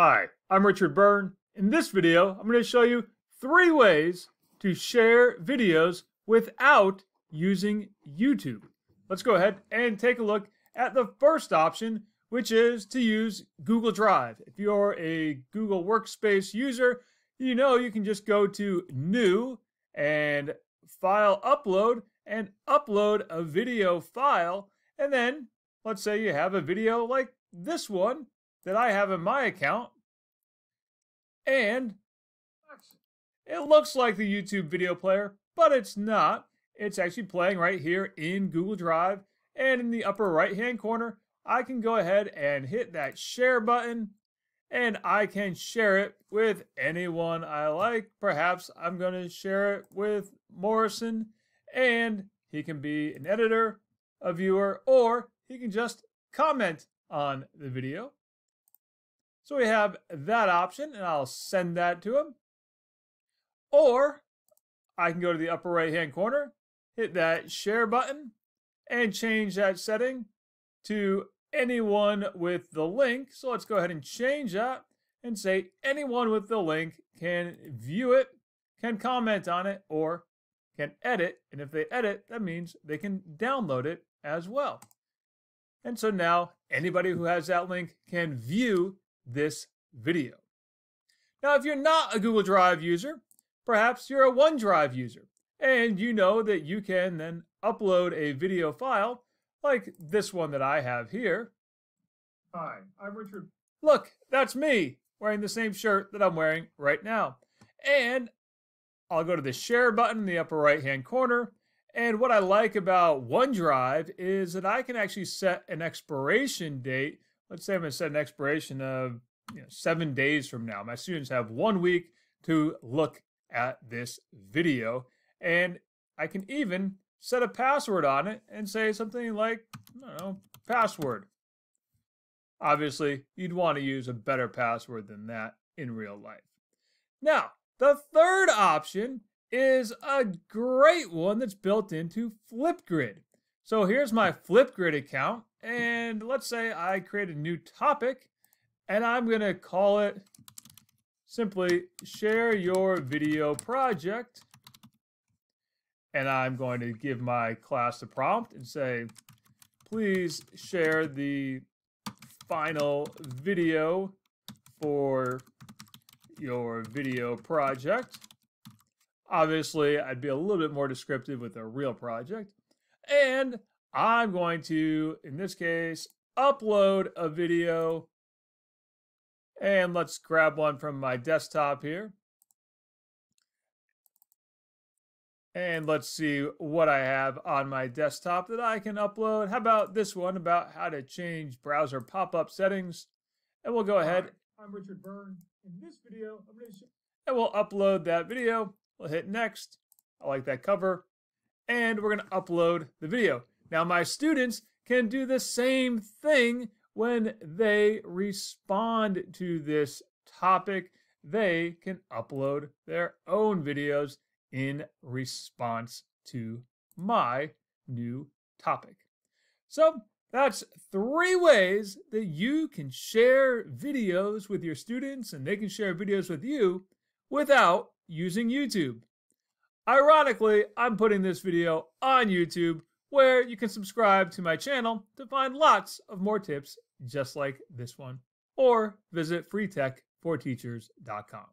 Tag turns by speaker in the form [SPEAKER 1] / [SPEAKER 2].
[SPEAKER 1] Hi, I'm Richard Byrne. In this video, I'm going to show you three ways to share videos without using YouTube. Let's go ahead and take a look at the first option, which is to use Google Drive. If you're a Google Workspace user, you know you can just go to New and File Upload and upload a video file. And then, let's say you have a video like this one that I have in my account. And it looks like the YouTube video player, but it's not. It's actually playing right here in Google Drive. And in the upper right hand corner, I can go ahead and hit that share button and I can share it with anyone I like. Perhaps I'm going to share it with Morrison and he can be an editor, a viewer, or he can just comment on the video. So we have that option, and I'll send that to him. Or I can go to the upper right hand corner, hit that share button, and change that setting to anyone with the link. So let's go ahead and change that and say anyone with the link can view it, can comment on it, or can edit. And if they edit, that means they can download it as well. And so now anybody who has that link can view this video. Now, if you're not a Google Drive user, perhaps you're a OneDrive user, and you know that you can then upload a video file like this one that I have here.
[SPEAKER 2] Hi, I'm Richard.
[SPEAKER 1] Look, that's me wearing the same shirt that I'm wearing right now. And I'll go to the share button in the upper right hand corner and what I like about OneDrive is that I can actually set an expiration date. Let's say I'm going to set an expiration of you know, seven days from now. My students have one week to look at this video. And I can even set a password on it and say something like, I don't know, password. Obviously, you'd want to use a better password than that in real life. Now, the third option is a great one that's built into Flipgrid. So here's my Flipgrid account, and let's say I create a new topic, and I'm going to call it simply share your video project. And I'm going to give my class a prompt and say, please share the final video for your video project. Obviously, I'd be a little bit more descriptive with a real project. And I'm going to, in this case, upload a video. And let's grab one from my desktop here. And let's see what I have on my desktop that I can upload. How about this one about how to change browser pop-up settings? And we'll go ahead.
[SPEAKER 2] Hi, I'm Richard Byrne. In this video, I'm going to show
[SPEAKER 1] and we'll upload that video. We'll hit next. I like that cover. And we're going to upload the video. Now, my students can do the same thing when they respond to this topic. They can upload their own videos in response to my new topic. So that's three ways that you can share videos with your students and they can share videos with you without using YouTube. Ironically, I'm putting this video on YouTube where you can subscribe to my channel to find lots of more tips just like this one, or visit freetech4teachers.com.